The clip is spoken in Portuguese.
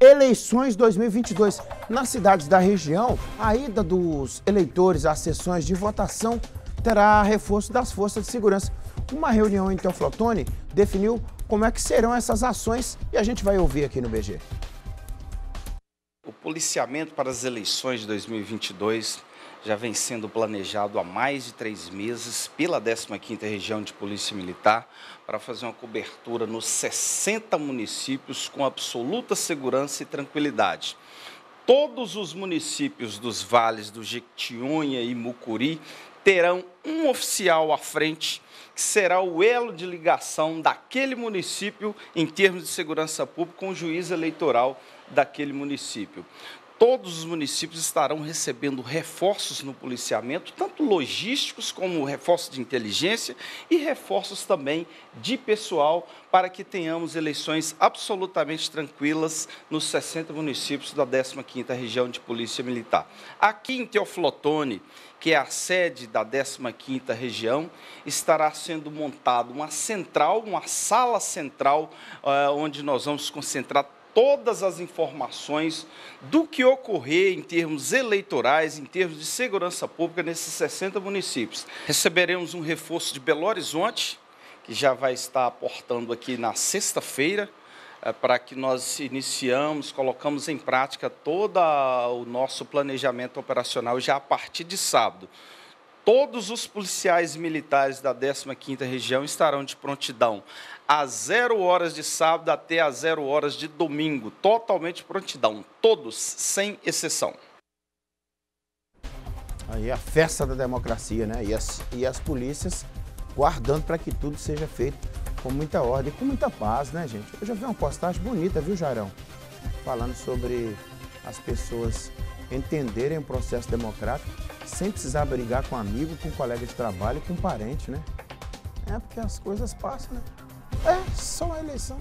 eleições 2022. Nas cidades da região, a ida dos eleitores às sessões de votação terá reforço das forças de segurança. Uma reunião em Teoflotone definiu como é que serão essas ações e a gente vai ouvir aqui no BG. O policiamento para as eleições de 2022 já vem sendo planejado há mais de três meses pela 15ª Região de Polícia Militar para fazer uma cobertura nos 60 municípios com absoluta segurança e tranquilidade. Todos os municípios dos vales do Jequitinhonha e Mucuri terão um oficial à frente que será o elo de ligação daquele município em termos de segurança pública com o juiz eleitoral daquele município todos os municípios estarão recebendo reforços no policiamento, tanto logísticos como reforços de inteligência e reforços também de pessoal, para que tenhamos eleições absolutamente tranquilas nos 60 municípios da 15ª Região de Polícia Militar. Aqui em Teoflotone, que é a sede da 15ª Região, estará sendo montada uma central, uma sala central, eh, onde nós vamos concentrar todas as informações do que ocorrer em termos eleitorais, em termos de segurança pública nesses 60 municípios. Receberemos um reforço de Belo Horizonte, que já vai estar aportando aqui na sexta-feira, é, para que nós iniciamos, colocamos em prática todo o nosso planejamento operacional já a partir de sábado. Todos os policiais militares da 15ª região estarão de prontidão às zero horas de sábado até às zero horas de domingo. Totalmente prontidão, todos, sem exceção. Aí a festa da democracia, né? E as, e as polícias guardando para que tudo seja feito com muita ordem, com muita paz, né, gente? Eu já vi uma postagem bonita, viu, Jairão? Falando sobre as pessoas entenderem o processo democrático sem precisar brigar com amigo, com colega de trabalho, com parente, né? É porque as coisas passam, né? É, só uma eleição.